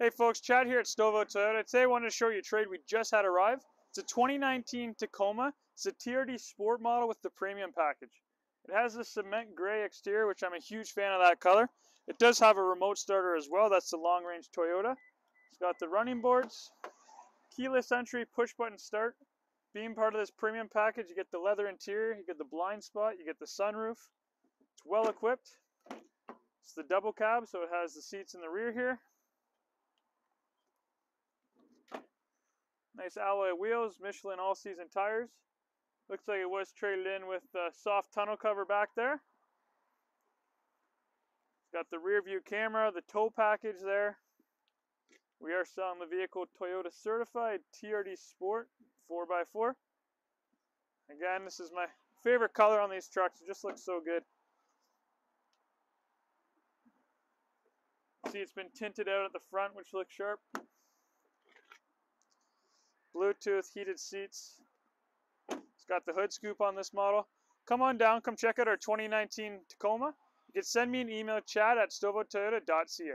Hey folks, Chad here at Stouffville Toyota. Today I wanted to show you a trade we just had arrive. It's a 2019 Tacoma. It's a TRD Sport model with the premium package. It has a cement gray exterior, which I'm a huge fan of that color. It does have a remote starter as well. That's the long range Toyota. It's got the running boards, keyless entry, push button start. Being part of this premium package, you get the leather interior, you get the blind spot, you get the sunroof. It's well equipped. It's the double cab, so it has the seats in the rear here. Nice alloy wheels, Michelin all-season tires. Looks like it was traded in with the soft tonneau cover back there. Got the rear view camera, the tow package there. We are selling the vehicle Toyota certified TRD Sport 4x4. Again, this is my favorite color on these trucks. It just looks so good. See, it's been tinted out at the front, which looks sharp. Bluetooth, heated seats. It's got the hood scoop on this model. Come on down, come check out our 2019 Tacoma. You can send me an email, chad at stouffvilletoyota.ca.